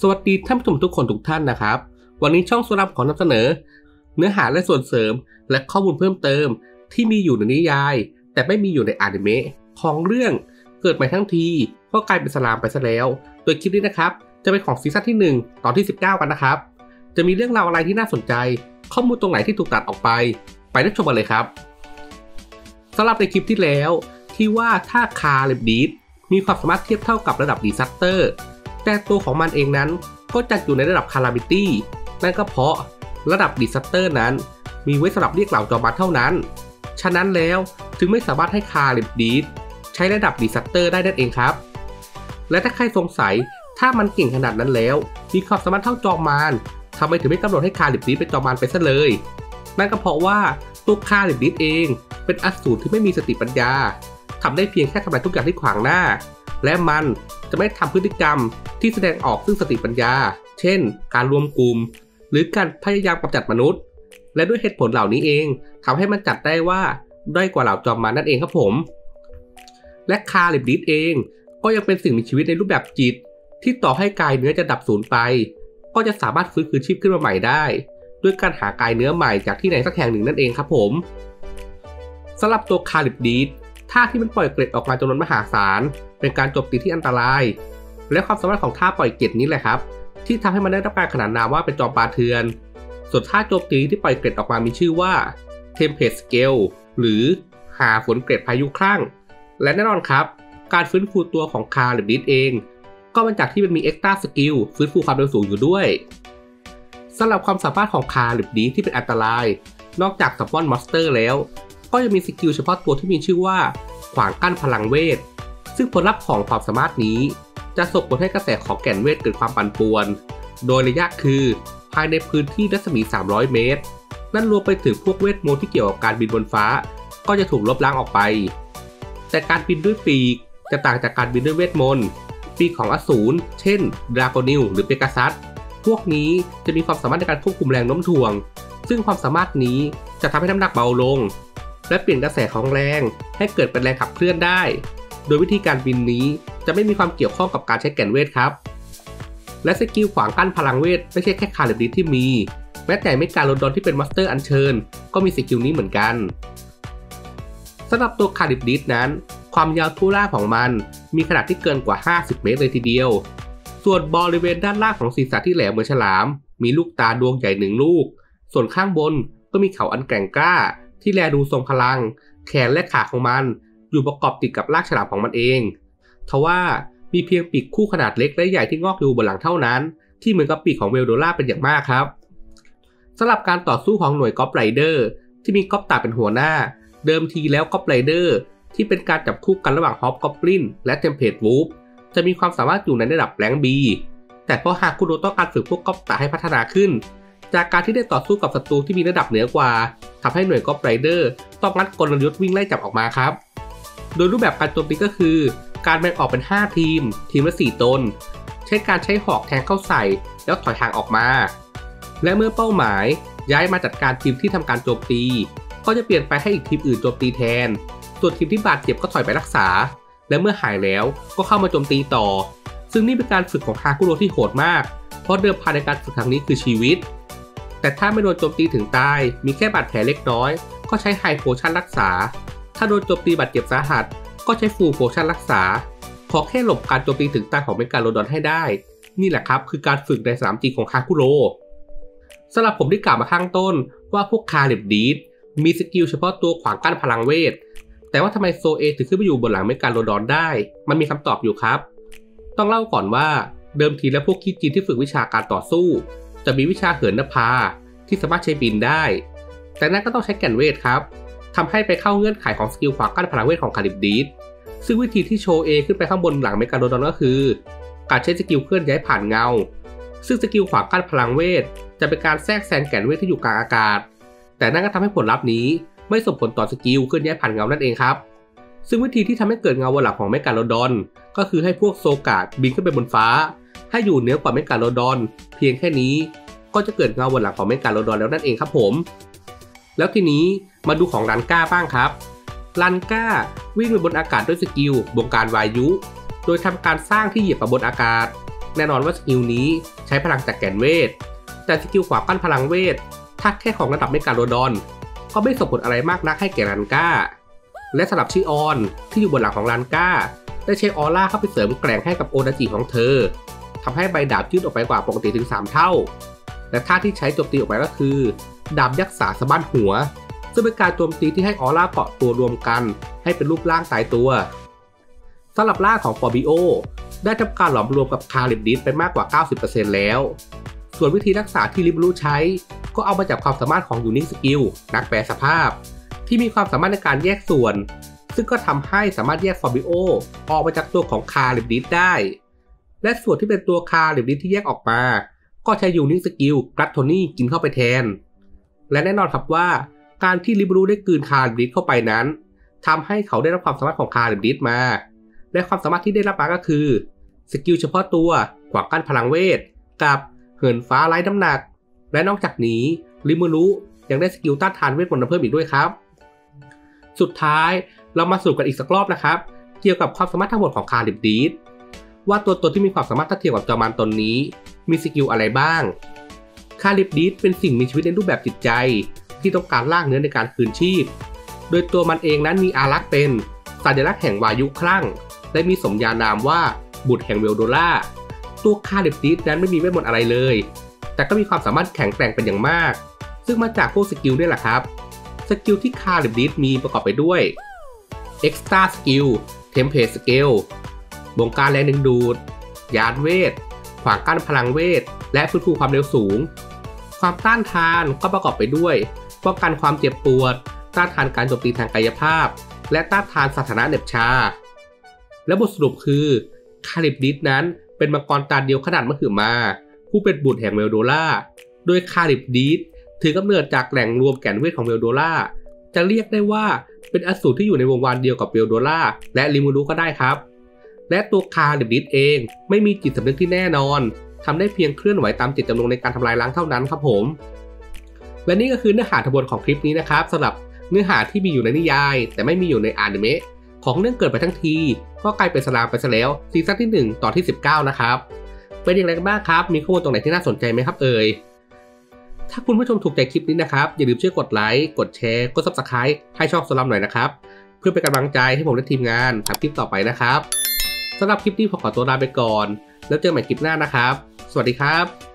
สวัสดีท่านผู้ชมทุกคนทุกท่านนะครับ วันนี้ช่องสุรับขอนำเสนอ เนื้อหาและส่วนเสริมและข้อมูลเพิ่มเติม ที่มีอยู่ในนิยาย แต่ไม่มีอยู่ในอนิเมะของเรื่องเกิดใหม่ทั้งทีก็กลายเป็นสลามไปซะแล้ว โดยคลิปนี้นะครับ จะเป็นของซีซั่นที่ 1 ตอนที่ 19 กันนะครับ จะมีเรื่องราวอะไรที่น่าสนใจ ข้อมูลตรงไหนที่ถูกตัดออกไป ไปรับชมกันเลยครับสำหรับในคลิปที่แล้ว ที่ว่าถ้าคาเลบดีดมีความสามารถเทียบเท่ากับระดับ disaster แต่ตัวของมันเองนั้นก็จัดอยู่ในระดับ calamity นั่นก็เพราะระดับ disaster นั้น มีไว้สำหรับเรียกเหล่าจอมมารเท่านั้น ฉะนั้นแล้วจึงไม่สามารถให้คาริบดิสใช้ระดับ disaster ได้นั่นเองครับ และถ้าใครสงสัยถ้ามันเก่งขนาดนั้นแล้ว มีความสามารถเท่าจอมมารทำไมถึงไม่กำหนดให้คาริบดิสเป็นจอมมารไปซะเลย นั่นก็เพราะว่าตัวคาริบดิสเอง เป็นอสูรที่ไม่มีสติปัญญาทำได้เพียงแค่ทำลายทุกอย่างที่ขวางหน้า และมันจะไม่ทำพฤติกรรมที่แสดงออกซึ่งสติปัญญา เช่น การรวมกลุ่ม หรือการพยายามกำจัดมนุษย์ และด้วยเหตุผลเหล่านี้เองทำให้มันจัดได้ว่าด้อยกว่าเหล่าจอมมารนั่นเองครับผม และคาลิบดิสเอง ก็ยังเป็นสิ่งมีชีวิตในรูปแบบจิต ที่ต่อให้กายเนื้อจะดับสูญไป ก็จะสามารถฟื้นคืนชีพขึ้นมาใหม่ได้ ด้วยการหากายเนื้อใหม่จากที่ไหนสักแห่งหนึ่งนั่นเองครับผมสำหรับตัวคาริบดิสท่าที่มันปล่อยเกล็ดออกมาจำนวนมหาศาล เป็นการโจมตีที่อันตราย และความสามารถของท่าปล่อยเกล็ดนี้แหละครับ ที่ทำให้มันได้รับการขนานนามว่าเป็นจอมป่าเถื่อน ส่วนท่าโจมตีที่ปล่อยเกล็ดออกมามีชื่อว่า Tempest Scale หรือห่าฝนเกล็ดพายุคลั่ง และแน่นอนครับ การฟื้นฟูตัวของคาริบดิสเอง ก็มาจากที่มันมี extra skill ฟื้นฟูความเร็วสูงอยู่ด้วยสำหรับความสามารถของคาริบดิสที่เป็นอันตราย นอกจาก summon monster แล้ว ก็ยังมี skill เฉพาะตัวที่มีชื่อว่า ขวางกั้นพลังเวท ซึ่งผลลัพธ์ของความสามารถนี้ จะส่งผลให้กระแสของแก่นเวทเกิดความปั่นป่วน โดยระยะคือ ภายในพื้นที่รัศมี 300 เมตร นั่นรวมไปถึงพวกเวทมนต์ที่เกี่ยวกับการบินบนฟ้า ก็จะถูกลบล้างออกไป แต่การบินด้วยปีกจะต่างจากการบินด้วยเวทมนต์ปีกของอสูร เช่น ดราโกนิลหรือเปกาซัส พวกนี้จะมีความสามารถในการควบคุมแรงโน้มถ่วง ซึ่งความสามารถนี้จะทำให้น้ำหนักเบาลง และเปลี่ยนกระแสของแรงให้เกิดเป็นแรงขับเคลื่อนได้ โดยวิธีการบินนี้จะไม่มีความเกี่ยวข้องกับการใช้แก่นเวทครับ และ skill ขวางกั้นพลังเวทไม่ใช่แค่คาริบดิสที่มี แม้แต่เมกาโลดอนที่เป็น monster อัญเชิญ ก็มี skill นี้เหมือนกันสำหรับตัวคาริบดิสนั้น ความยาวทั่วร่างของมัน มีขนาดที่เกินกว่า 50 เมตรเลยทีเดียว ส่วนบริเวณด้านล่างของศีรษะที่แหลมเหมือนฉลาม มีลูกตาดวงใหญ่หนึ่งลูก ส่วนข้างบนก็มีเขาอันแกร่งกล้า ที่แลดูทรงพลัง แขนและขาของมัน อยู่ประกอบติดกับร่างฉลามของมันเอง ทว่ามีเพียงปีกคู่ขนาดเล็กและใหญ่ที่งอกอยู่บนหลังเท่านั้น ที่เหมือนกับปีกของเวลโดร่าเป็นอย่างมากครับสำหรับการต่อสู้ของหน่วย Gob Rider ที่มีก็อบตะเป็นหัวหน้า เดิมทีแล้ว Gob Rider ที่เป็นการจับคู่กันระหว่าง Hobgoblin และ Tempest Wolf จะมีความสามารถอยู่ในระดับ rank B แต่พอหากคุณโดต้องการฝึกพวกก็อบตะให้พัฒนาขึ้น จากการที่ได้ต่อสู้กับศัตรูที่มีระดับเหนือกว่าทำให้หน่วย Gob Rider ต้องงัดกลยุทธ์วิ่งไล่จับออกมาครับ โดยรูปแบบการโจมตีก็คือ การแบ่งออกเป็น 5 ทีม ทีมละ 4 ตน ใช้การใช้หอกแทงเข้าใส่ แล้วถอยห่างออกมา และเมื่อเป้าหมายย้ายมาจัดการทีมที่ทำการโจมตี ก็จะเปลี่ยนไปให้อีกทีมอื่นโจมตีแทน ส่วนทีมที่บาดเจ็บก็ถอยไปรักษา และเมื่อหายแล้วก็เข้ามาโจมตีต่อ ซึ่งนี่เป็นการฝึกของฮาคุโรที่โหดมาก เพราะเดิมพันในการฝึกครั้งนี้คือชีวิต แต่ถ้าไม่โดนโจมตีถึงตาย มีแค่บาดแผลเล็กน้อย ก็ใช้ไฮโพชั่นรักษา ถ้าโดนโจมตีบาดเจ็บสาหัส ก็ใช้ full potion รักษา ขอแค่หลบการโจมตีถึงตายของเมกาโลดอนให้ได้ นี่แหละครับคือการฝึกในสนามจริงของฮาคุโรสำหรับผมที่กล่าวมาข้างต้นว่าพวกคาริบดิสมี skill เฉพาะตัวขวางกั้นพลังเวท แต่ว่าทำไมโซเอถึงขึ้นไปอยู่บนหลังเมกาโลดอนได้ มันมีคำตอบอยู่ครับ ต้องเล่าก่อนว่าเดิมทีแล้วพวกคิจินที่ฝึกวิชาการต่อสู้ จะมีวิชาเหินนภาที่สามารถใช้บินได้ แต่นั่นก็ต้องใช้แก่นเวทครับ ทำให้ไปเข้าเงื่อนไขของสกิลขวางกั้นพลังเวทของคาริบดิสซึ่งวิธีที่โซเอย์ขึ้นไปข้างบนหลังเมกาโลดอนก็คือ การใช้สกิลเคลื่อนย้ายผ่านเงา ซึ่งสกิลขวางกั้นพลังเวท จะเป็นการแทรกแซงแก่นเวทที่อยู่กลางอากาศ แต่นั่นก็ทำให้ผลลัพธ์นี้ไม่ส่งผลต่อสกิลเคลื่อนย้ายผ่านเงานั่นเองครับ ซึ่งวิธีที่ทำให้เกิดเงาบนหลังของเมกาโลดอน ก็คือให้พวกโซกะบินขึ้นไปบนฟ้า ให้อยู่เหนือกว่าเมกาโลดอน เพียงแค่นี้ก็จะเกิดเงาบนหลังของเมกาโลดอนแล้วนั่นเองครับผม แล้วทีนี้ มาดูของรันก้าบ้างครับรันก้าวิ่งไปบนอากาศด้วยสกิลบงการวายุ โดยทำการสร้างที่เหยียบบนอากาศ แน่นอนว่าสกิลนี้ใช้พลังจากแก่นเวท แต่สกิลขวางกั้นพลังเวทถ้าแค่ของระดับเมกาโลดอน ก็ไม่ส่งผลอะไรมากนักให้แก่รันก้า และสำหรับชิออนที่อยู่บนหลังของรันก้า ได้ใช้ออร่าเข้าไปเสริมแกร่งให้กับโอดาจิของเธอทำให้ใบดาบยืดออกไปกว่าปกติถึง 3 เท่า และท่าที่ใช้โจมตีออกไปก็คือ ดาบยักษ์สาสะบั้นหัว ซึ่งเป็นการโจมตีที่ให้ออร่าเกาะตัวรวมกัน ให้เป็นรูปร่างตายตัวสำหรับร่างของฟอร์บิโอได้ทำการหลอมรวมกับคาริบดิสไปมากกว่า 90%แล้ว ส่วนวิธีรักษาที่ริมุรุใช้ ก็เอามาจากความสามารถของ unique skill นักแปรสภาพ ที่มีความสามารถในการแยกส่วน ซึ่งก็ทำให้สามารถแยกฟอร์บิโอออกมาจากตัวของคาริบดิสได้ และส่วนที่เป็นตัวคาริบดิสที่แยกออกมา ก็ใช้ unique skill gluttony กินเข้าไปแทน และแน่นอนครับว่า การที่ริมุรุได้กลืนคาริบดิสเข้าไปนั้นทำให้เขาได้รับความสามารถของคาริบดิสมา และความสามารถที่ได้รับมาก็คือ สกิลเฉพาะตัวขวางกั้นพลังเวท กับเหินฟ้าไร้น้ำหนัก และนอกจากนี้ริมุรุยังได้สกิลต้านทานเวทมนต์เพิ่มอีกด้วยครับ สุดท้ายเรามาสรุปกันอีกสักรอบนะครับ เกี่ยวกับความสามารถทั้งหมดของคาริบดิสว่าตัวตนที่มีความสามารถทัดเทียมกับจอมมารตนนี้ มีสกิลอะไรบ้าง คาริบดิสเป็นสิ่งมีชีวิตในรูปแบบจิตใจ ที่ต้องการร่างเนื้อในการคืนชีพ โดยตัวมันเองนั้นมีอารักษ์เป็นสัญลักษณ์แห่งวายุคลั่ง และมีสมญานามว่าบุตรแห่งเวลโดล่า ตัวคาริบดิสนั้นไม่มีเวทมนต์อะไรเลย แต่ก็มีความสามารถแข็งแกร่งเป็นอย่างมาก ซึ่งมาจากพวกสกิลนี่แหละครับ สกิลที่คาริบดิสมีประกอบไปด้วย Extra Skill Template Skill บงการแรงดึงดูด ญาณเวท ขวางกั้นพลังเวท และฟื้นฟูความเร็วสูง ความต้านทานก็ประกอบไปด้วย ป้องกันความเจ็บปวด ต้านทานการโจมตีทางกายภาพ และต้านทานสถานะเหน็บชา และบทสรุปคือคาริบดิสนั้นเป็นมังกรตาเดียวขนาดมหึมา ผู้เป็นบุตรแห่งเวลโดล่า โดยคาริบดิสถือกำเนิดจากแหล่งรวมแก่นเวทของเวลโดล่า จะเรียกได้ว่าเป็นอสูรที่อยู่ในวงศ์วานเดียวกับเวลโดล่าและริมุรุก็ได้ครับ และตัวคาริบดิสเองไม่มีจิตสำนึกที่แน่นอนทำได้เพียงเคลื่อนไหวตามจิตจำนงในการทำลายล้างเท่านั้นครับผม และนี่ก็คือเนื้อหาทั้งหมดของคลิปนี้นะครับสำหรับเนื้อหาที่มีอยู่ในนิยาย แต่ไม่มีอยู่ในอนิเมะของเรื่องเกิดไปทั้งที ก็กลายเป็นสลามไปซะแล้วซีซั่นที่ 1 ตอนที่ 19 นะครับ เป็นอย่างไรกันบ้างครับ มีข้อมูลตรงไหนที่น่าสนใจไหมครับเอ่ยถ้าคุณผู้ชมถูกใจคลิปนี้นะครับ อย่าลืมช่วยกดไลค์กดแชร์กด subscribe ให้ช่องสลัมหน่อยนะครับ เพื่อเป็นกำลังใจให้ผมและทีมงานทำคลิปต่อไปนะครับสำหรับคลิปนี้ผมขอตัวลาไปก่อน แล้วเจอกันใหม่คลิปหน้านะครับ สวัสดีครับ